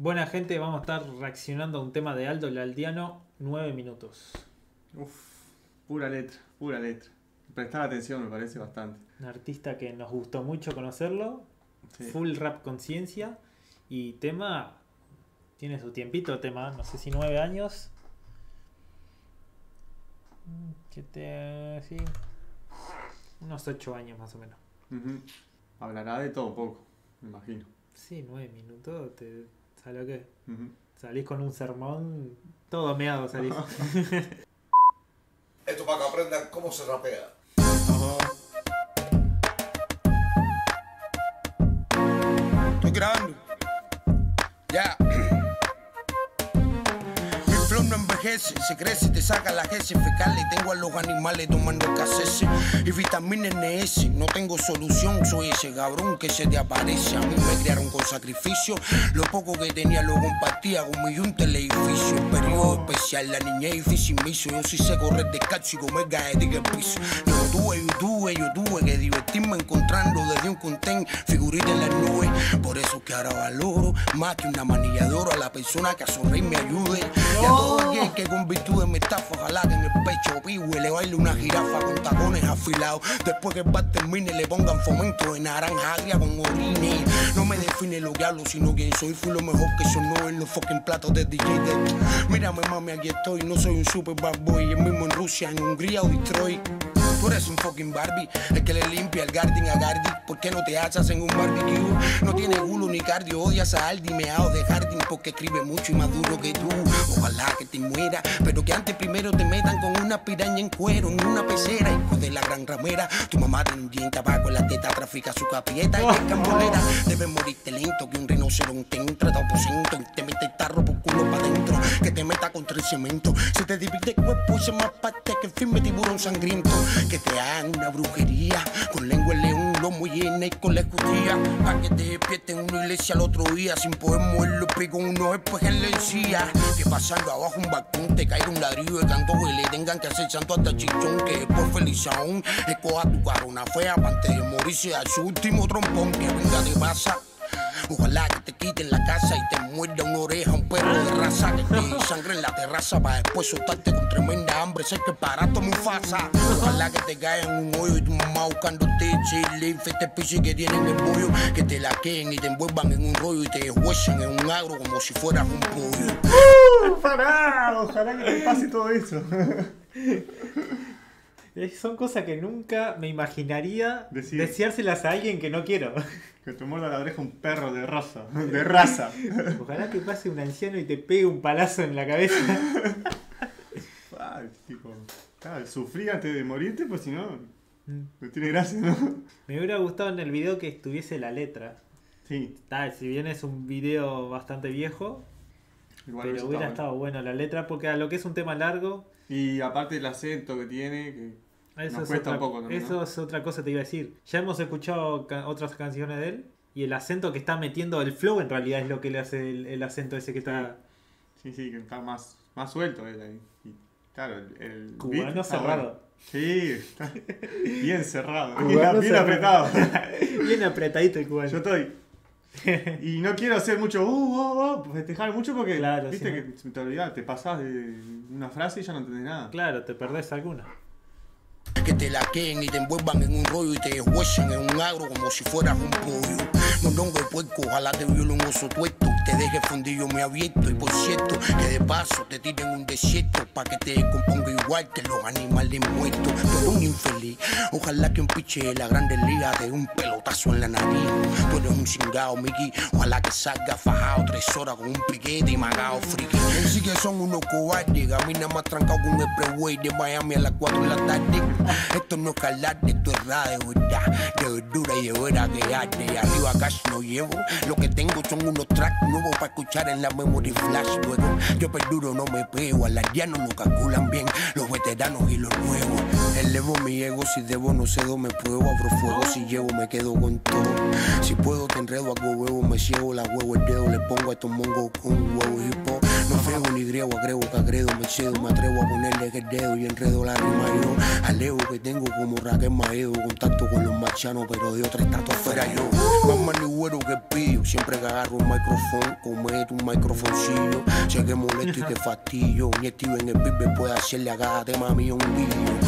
Buena gente, vamos a estar reaccionando a un tema de Aldo el Aldiano, 9 minutos. Uf, pura letra, pura letra. Prestar atención me parece bastante. Un artista que nos gustó mucho conocerlo, Sí. full rap conciencia y tema, tiene su tiempito tema, no sé si 9 años. Que te, sí, unos 8 años más o menos. Hablará de todo un poco, me imagino. Sí, 9 minutos, te, ¿sabes lo que? Salís con un sermón, todo meado salís. Esto para que aprendan cómo se rapea. No envejece, se crece, te saca la heces fecales. Tengo a los animales tomando caseces y vitamina NS. No tengo solución, soy ese cabrón que se te aparece. A mí me criaron con sacrificio. Lo poco que tenía lo compartía con mi yunta el edificio. Periodo especial, la niñez difícil me hizo. Yo sí sé correr descalzo y comer galletas el piso. Yo tuve YouTube, yo tuve que divertirme encontrando desde un content figurita en las nubes. Por eso que ahora valoro más que una manilla de oro a la persona que a sonreír me ayude. Y a todo aquel que con virtudes me estafa, ojalá que en el pecho vive le baile una jirafa con tacones afilados. Después que el bar termine le pongan fomento de naranja agria con orines. No me define lo que hablo, sino quién soy. Fui lo mejor que sonó en los fucking platos de DJ. Mírame mami, aquí estoy. No soy un super bad boy. El mismo en Rusia, en Hungría o Detroit. Tú eres un fucking Barbie, el que le limpia el garden a Gardi. ¿Por qué no te hachas en un barbecue? No tiene gulo ni cardio, odias a Aldi, meao de jardín porque escribe mucho y más duro que tú. Ojalá que te muera, pero que antes primero te metan con una piraña en cuero, en una pecera, hijo de la gran ramera. Tu mamá tiene un diente abajo en la teta, trafica su capieta y es cambolera. Debes morirte lento, que un rinoceronte entra de aposento y te mete el cemento. Se te divide el cuerpo se más parte que el firme tiburón sangriento. Que te hagan una brujería con lengua de león, lomo llena y con la escudilla. Pa' que te despierten en una iglesia al otro día sin poder moverlo y con uno después en la encía. Que pasando abajo un balcón te caiga un ladrillo de canto y le tengan que hacer santo hasta chichón. Que después feliz aún escoja tu cara una fea antes de morirse a su último trompón. Que venga de masa. Ojalá que te quiten la casa y te muerda una oreja un perro de raza que te sangre en la terraza para después soltarte con tremenda hambre. Sé que parato muy fasa. Ojalá que te caiga en un hoyo y tu mamá buscándote chile, este piso que tienen el bollo. Que te laqueen y te envuelvan en un rollo y te deshuesen en un agro como si fueras un pollo. ¡Pará! Ojalá que te pase todo eso. Son cosas que nunca me imaginaría Decir. deseárselas a alguien que no quiero. que te muerda la oreja un perro de raza. De raza. Ojalá que pase un anciano y te pegue un palazo en la cabeza. Ay, tipo. Claro, sufrí antes de morirte, pues si no. No tiene gracia, ¿no? Me hubiera gustado en el video que estuviese la letra. Sí, Está, si bien es un video bastante viejo, igual pero hubiera estado bueno la letra porque a lo que es un tema largo. Y aparte el acento que tiene, que. eso, Nos es, cuesta otra, un poco también, eso ¿no? es otra cosa que te iba a decir. Ya hemos escuchado ca- otras canciones de él y el acento que está metiendo, el flow en realidad es lo que le hace el, el acento ese que está Sí, sí, que está más, más suelto él ahí. Y, claro, el. cubano cerrado. bueno. Sí, está bien cerrado. Cubano Bien, bien cerrado. apretado. Bien apretadito el cubano. Yo estoy. Y no quiero hacer mucho, uh, uh, uh, festejar mucho porque, Claro, viste sí, que te olvidás, te pasás de una frase y ya no entendés nada. Claro, te perdés alguna. Que te laqueen y te envuelvan en un rollo y te deshuesen en un agro como si fueras un pollo. Mondongo de puerco, ojalá te viole un oso tuesto. Te deje fundillo muy abierto y por cierto, que de paso te tiren un desierto pa' que te descomponga igual que los animales muertos. Tú un infeliz, ojalá que un piche de la grande liga te dé un pelotazo en la nariz. Tú un cingado, Mickey, ojalá que salga fajado tres horas con un piquete y magao friki. Sí que son unos cobardes, a mí nada más trancado con el freeway de Miami a las 4 de la tarde. Esto no es calar, esto es radio, ¿verdad? De verdura y de vera que arde. Y arriba cash no llevo, lo que tengo son unos tracks nuevos para escuchar en la memory flash. Luego, yo perduro, no me pego, al aldeano lo calculan bien, los veteranos y los nuevos. Elevo mi ego, si debo no cedo, me pruebo, abro fuego, si llevo me quedo con todo. Si puedo te enredo, hago huevo, me ciego la huevo, el dedo, le pongo a estos mongos con huevo hipo. No frego ni griego, agrego que agredo, me cedo, me atrevo a ponerle el dedo y enredo la rima yo. Alejo que tengo como Raquel Maedo, contacto con los marcianos, pero de otra estratosfera yo. Güero que pillo. Siempre que agarro un micrófono, cometo un microfoncillo. Sé que molesto y que fastidio. Ni Steven el pibe puede hacerle a cada tema mío un vídeo.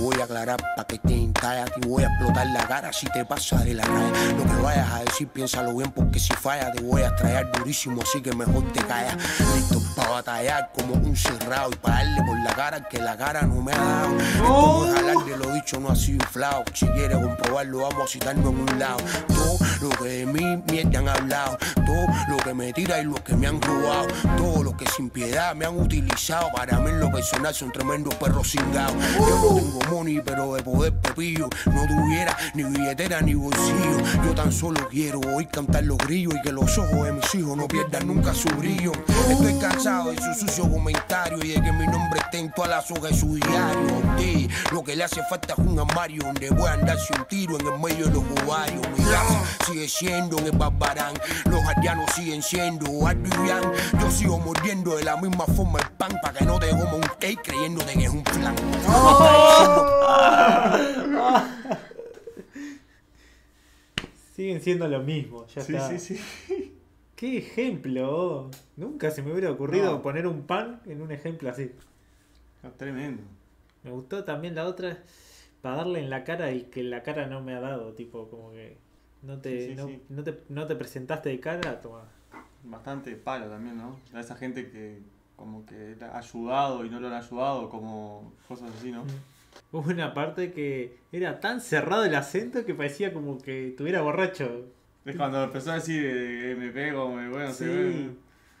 Voy a aclarar pa' que te entallas. Te voy a explotar la cara si te pasa de la raya. Lo que vayas a decir, piénsalo bien, porque si falla te voy a traer durísimo. Así que mejor te callas. Listo pa' batallar como un cerrado. Y pa' darle por la cara que la cara no me ha dado. Esto es de lo dicho, no ha sido inflado. Si quieres comprobarlo, vamos a citarnos en un lado. Todo lo que de mí mierda han hablado. Todo lo que me tira y lo que me han robado. Todo lo que sin piedad me han utilizado. Para mí lo personal son tremendos perros cingados. Yo no money, pero de poder pepillo. No tuviera ni billetera ni bolsillo. Yo tan solo quiero oír cantar los grillos y que los ojos de mis hijos no pierdan nunca su brillo. Estoy cansado de su sucio comentario y de que mi nombre esté en todas las hojas de su diario. Lo que le hace falta es un armario donde voy a andarse un tiro en el medio de los ovarios. Mi sigue siendo en el barbarán. Los haitianos siguen siendo Bian. Yo sigo mordiendo de la misma forma el pan para que no te coma un cake creyéndote que es un flan. Siguen siendo lo mismo, ya Sí, está. sí, sí. Qué ejemplo. Nunca se me hubiera ocurrido No. poner un pan en un ejemplo así. Tremendo. Me gustó también la otra para darle en la cara y que la cara no me ha dado, tipo como que no te, Sí, sí, no, sí. no te, no te presentaste de cara, toma. Bastante palo también, ¿no? A esa gente que como que ha ayudado y no lo han ayudado, como cosas así, ¿no? Hubo una parte que era tan cerrado el acento que parecía como que estuviera borracho. Es cuando empezó a decir eh, me pego, me bueno, Sí. se ve.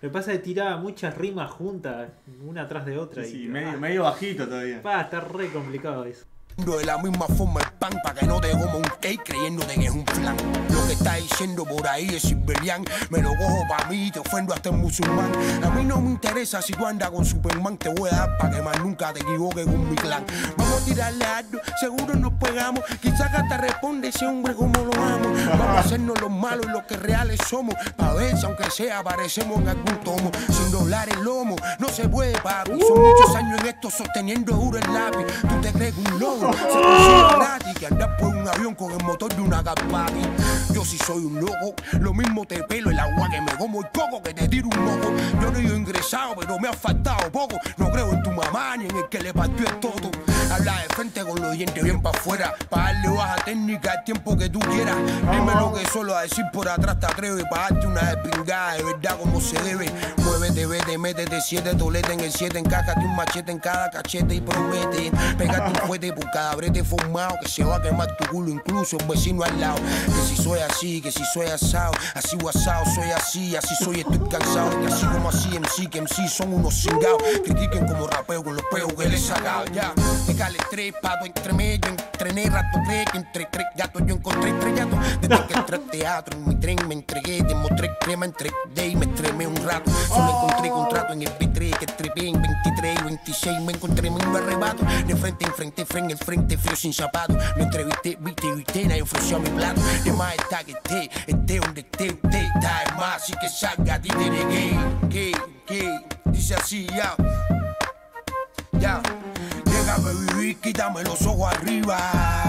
Lo que pasa es que tiraba muchas rimas juntas, una atrás de otra. Sí, y, sí, medio, ah, medio bajito todavía. pa, está re complicado eso. De la misma forma el pan para que no te coma un cake creyéndote que es un flan. Lo que está diciendo por ahí es Siberian. Me lo cojo para mí y te ofendo hasta el musulmán. A mí no me interesa si tú andas con Superman. Te voy a dar para que más nunca te equivoques con mi clan. Vamos a tirarle algo, seguro nos pegamos. Quizás hasta responde ese hombre como lo amo. Vamos a hacernos los malos los que reales somos. Pa' ver aunque sea aparecemos en algún tomo. Sin doblar el lomo, no se puede, papi. Son muchos años en esto sosteniendo duro el lápiz. Tú te crees un lobo se consigue gratis. Que andar por un avión con el motor de una Gapati. Yo si soy un loco, lo mismo te pelo el agua que me como el coco que te tiro un moco. Yo no he ido ingresado, pero me ha faltado poco. No creo en tu mamá ni en el que le partió el toto. Habla de frente con los dientes bien para afuera. Pa' darle baja técnica el tiempo que tú quieras. Dime lo que solo a decir por atrás te atreves. Pa' darte una despingada de verdad como se debe. Muévete, vete, métete siete toletes en el siete. Encájate un machete en cada cachete y promete. Pégate un fuete por cada brete formado. Que se va a quemar tu culo, incluso el vecino al lado. Así, que si soy asado. Así o asado, soy así, así soy, estoy cansado. Que así como así, MC, que MC son unos cingados. Critiquen como rapeo con los peos que les sacado. Ya, déjale tres patos entre medio. Entrené rato, cree que entre tres gatos yo encontré tres gatos. Desde que entré al teatro, en mi tren me entregué, demostré crema, entregué y me estremé un rato. Solo encontré contrato en el B3 que trepé en 23 y 26. Me encontré en un arrebato. De frente en frente, frente en frente, frío sin zapatos. Me entrevisté, viste, viste, nadie ofreció mi plato. De más está que esté, esté donde esté usted. Está de más, así que salga, títere gay, gay, gay. Dice así, ya. Ya. Déjame vivir, quítame los ojos arriba.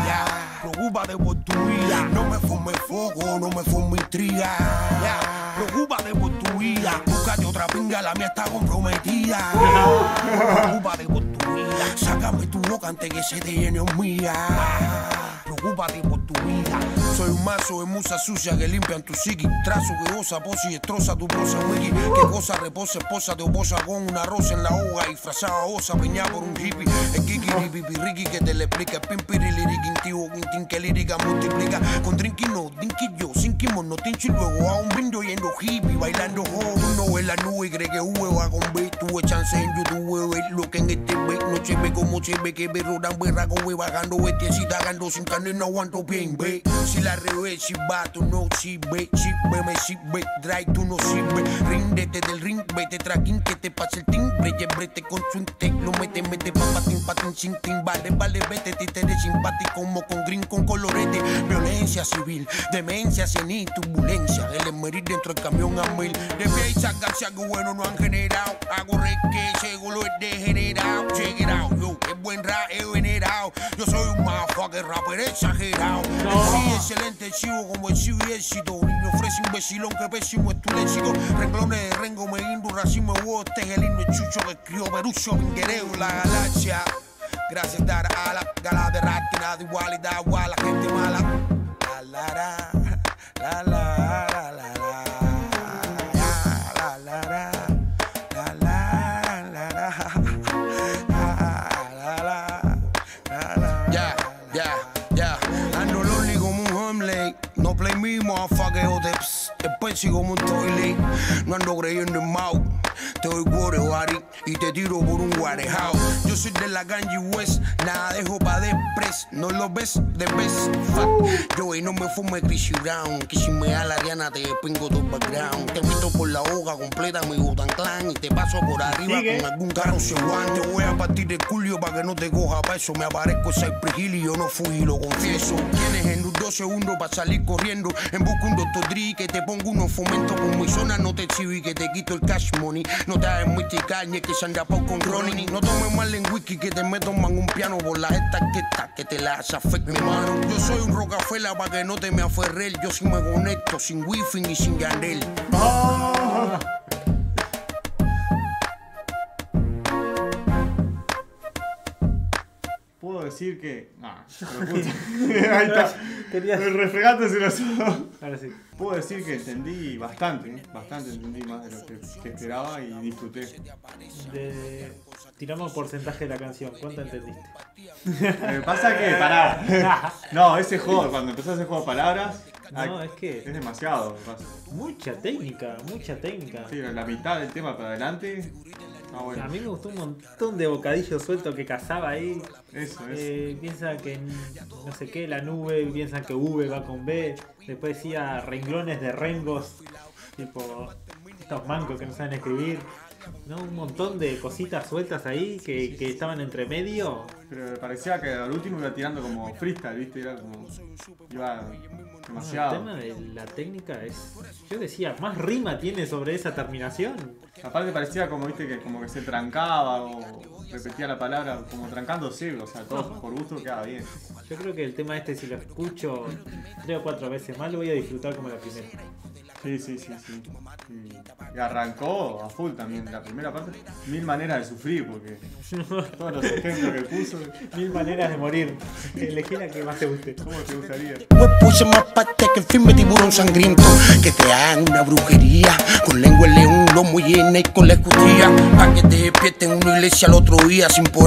Ya. Preocúpate por tu vida. No me fume foco, no me fume intriga. Ya. Preocúpate por tu vida. Búscate otra pinga, la mía está comprometida. Preocúpate por tu vida. Sácame tu boca antes que se te llene hormiga. Preocúpate por tu vida. Soy un mazo de musa sucia que limpian tu psiqui. Trazo que osa, posa y destroza tu prosa wiki. Que cosa reposa, esposa te oposa con una rosa en la hoja. Disfrazada osa, peñada por un hippie. El kiki, ripi, ricky que te le explica. Pimpiri, liric, intivo, quintín, que lírica multiplica. Con drinky no, dinky yo, sin kimono, tincho y luego a un brindo yendo hippie. Bailando ho, uno ve la nube cree que V va con B. Tuve chance en YouTube, ver lo que en este B. No se ve como se ve que ve rodan, berraco, ve bajando, bestiecita, gando sin carne, no aguanto bien, ve. Si la revés, si bato, no sirve, sirve, me sirve, drive, tú no sirve. Rinde vete del ring, vete tracking, que te pase el timbre, y brete con su te lo mete, mete pa' patín, patín, sin tin, vale, vale, vete, títere simpático, como con green, con colorete, violencia civil, demencia senil, turbulencia, el morir dentro del camión a mil, de pie y sacarse algo bueno no han generado, hago que seguro es degenerado, check it out, yo, es buen rap, he venerado, yo soy un motherfucker rapper exagerado, sí, excelente, chivo como el chivo y éxito, niño ofrece imbecilón, que pésimo es tu léxico, renglones de rengo, me indo, racismo, huevo, este es el himno chucho que escribió Perucho, Vinguereo, la galaxia, gracias dar a la gala de rap, que nada igual y da igual a la gente mala, la la la, la la la la me, motherfucker, hold hips. Después sigo como un. No ando creyendo en Mau. Te doy water, Wari, y te tiro por un warehouse. Yo soy de la Ganji West, nada dejo pa' despres. No lo ves, de best fuck. Yo y no me fume Chrissy Brown. Que si me da la Ariana te pingo tu background. Te meto por la boca completa mi Butan Clan y te paso por arriba Sigue. con algún carro se Te voy a partir de culio para que no te coja pa' eso. Me aparezco Cypress Hill y yo no fui y lo confieso. Tienes en los dos segundos para salir corriendo. En busca un Dr. Dre que te pongo unos fomentos con mi zona. No te chivo y que te quito el cash money. No te hagas muy ni que se han con Ronnie. No tomes mal en whisky que te meto man un piano por las estas que te la hace afecta, mi mano. Yo soy un rocafela para que no te me aferre. Yo sí me conecto sin wifi ni sin Yandel. Puedo decir que. Ah, pero puta. Ahí está. Querías- Refregándose los ojos. Ahora sí. Puedo decir que entendí bastante, ¿eh? bastante entendí más de lo que, que esperaba y disfruté. De- Tiramos porcentaje de la canción. ¿Cuánto entendiste? Me pasa que, pará. No, ese juego, cuando empezás ese juego de palabras, No, es que- es demasiado. Mucha técnica, mucha técnica. Sí, la mitad del tema para adelante. Ah, bueno. A mí me gustó un montón de bocadillos sueltos que cazaba ahí. Eso, eso. Eh, piensa que no sé qué, la nube, piensan que V va con B. Después decía renglones de rengos, tipo estos mancos que no saben escribir. ¿No? Un montón de cositas sueltas ahí que, que estaban entre medio. Pero parecía que al último iba tirando como freestyle, ¿viste? Era como. Iba El demasiado. tema de la técnica es. Yo decía, más rima tiene sobre esa terminación. Aparte parecía como, viste, que como que se trancaba o repetía la palabra como trancándose, o sea, todo por gusto quedaba bien. Yo creo que el tema este, si lo escucho tres o cuatro veces más, lo voy a disfrutar como la primera. Sí, sí, sí, sí. Y, y arrancó a full también. La primera parte, mil maneras de sufrir, porque todos los ejemplos que puso, Mil maneras de morir. Elegí la que más te guste. ¿cómo te gustaría? Pues puse más pata que el filme tiburón sangriento Que te hagan una brujería Con lengua de león, lomo llena y con la escotilla Pa' que te despierten en una iglesia al otro día sin poder